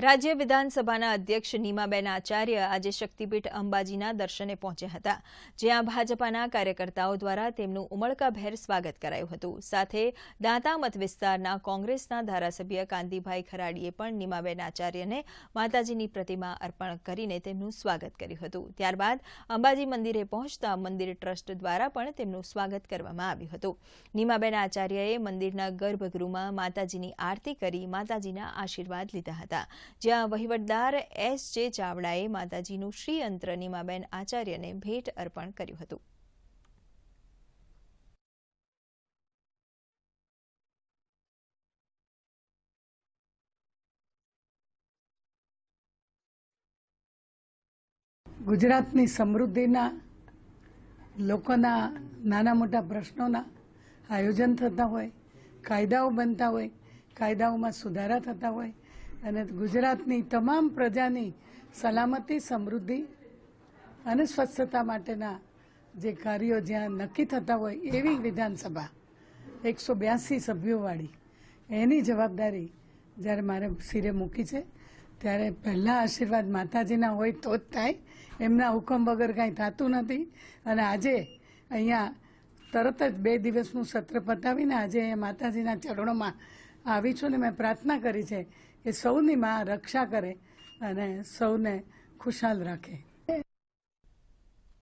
રાજ્ય વિધાનસભાના અધ્યક્ષ નીમાબેન આચાર્ય આજે શક્તિપીઠ અંબાજીના દર્શને પહોંચ્યા હતા, જ્યાં ભાજપાના કાર્યકર્તાઓ દ્વારા તેમનું ઉમળકાભેર સ્વાગત કરાયું હતું. સાથે દાંતા મત વિસ્તારના કોંગ્રેસના ધારાસભ્ય કાંતિભાઈ ખરાડીએ પણ નીમાબેન આચાર્યને માતાજીની પ્રતિમા અર્પણ કરીને તેમનું સ્વાગત કર્યું હતું. ત્યારબાદ અંબાજી મંદિરે પહોંચતા મંદિર ટ્રસ્ટ દ્વારા પણ તેમનું સ્વાગત કરવામાં આવ્યું હતું. નીમાબેન આચાર્યએ મંદિરના ગર્ભગૃહમાં માતાજીની આરતી કરી માતાજીના આશીર્વાદ લીધા હતા. જ્યાં વહીવટદાર એસ જે ચાવડાએ માતાજીનું શ્રીયંત્ર નીમાબેન આચાર્યને ભેટ અર્પણ કર્યું હતું. ગુજરાતની સમૃદ્ધિના, લોકોના, નાના મોટા પ્રશ્નોના આયોજન થતા હોય, કાયદાઓ બનતા હોય, કાયદાઓમાં સુધારા થતા હોય અને ગુજરાતની તમામ પ્રજાની સલામતી, સમૃદ્ધિ અને સ્વચ્છતા માટેના જે કાર્યો જ્યાં નક્કી થતા હોય એવી વિધાનસભા એકસો બ્યાસી સભ્યોવાળી, એની જવાબદારી જ્યારે મારે સિરે મૂકી છે, ત્યારે પહેલા આશીર્વાદ માતાજીના હોય તો જ થાય. એમના હુકમ વગર કાંઈ થતું નથી. અને આજે અહીંયા તરત જ બે દિવસનું સત્ર પતાવીને આજે માતાજીના ચરણોમાં આવી છું ને મેં પ્રાર્થના કરી છે કે સૌની માં રક્ષા કરે અને સૌને ખુશાલ રાખે.